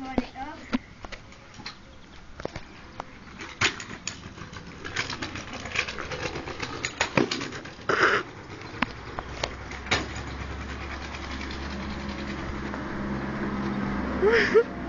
Light it up. Ha ha.